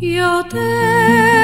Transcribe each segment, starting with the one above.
Yo te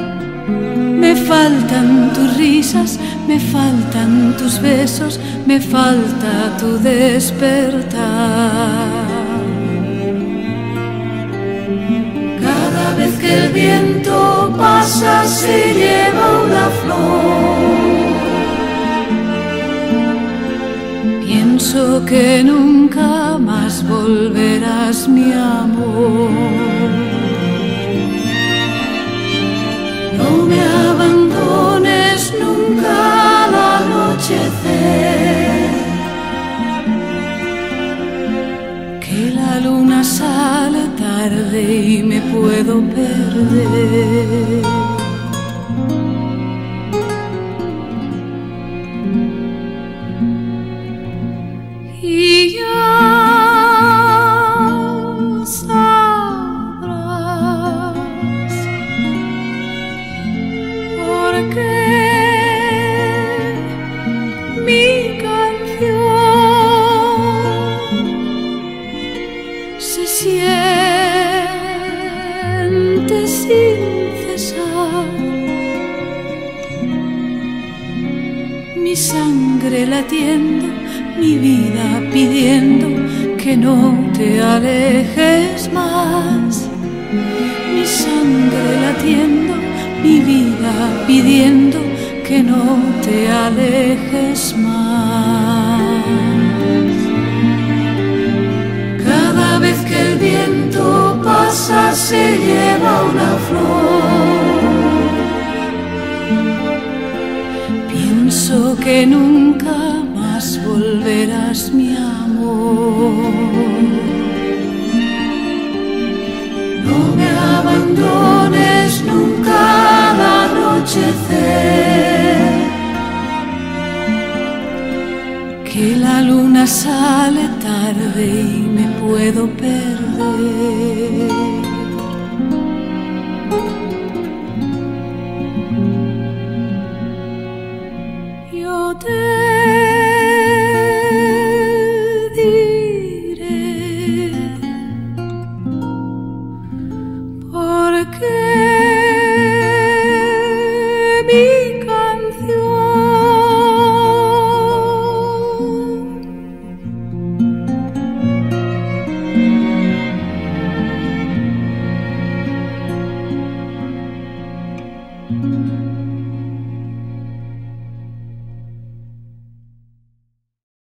Faltan tus risas, me faltan tus besos, me falta tu despertar. Cada vez que el viento pasa se lleva una flor. Pienso que nunca más volverás mi amor. Y me puedo perder. Mi vida pidiendo que no te alejes más. Mi sangre latiendo, mi vida pidiendo que no te alejes más. Pienso que nunca volverás mi amor. No me abandones nunca al anochecer. Que la luna sale tarde y me puedo perder. Yo te me